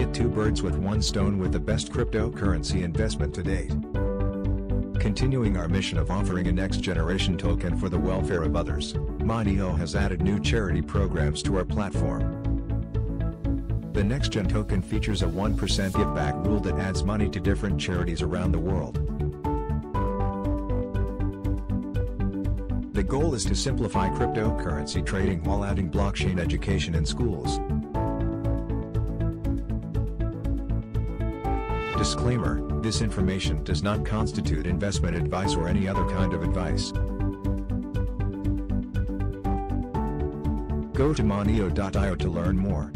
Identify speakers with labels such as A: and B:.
A: hit two birds with one stone with the best cryptocurrency investment to date. Continuing our mission of offering a next-generation token for the welfare of others, Manaio has added new charity programs to our platform. The NextGen token features a 1% give-back rule that adds money to different charities around the world. The goal is to simplify cryptocurrency trading while adding blockchain education in schools. Disclaimer, this information does not constitute investment advice or any other kind of advice. Go to manaio.io to learn more.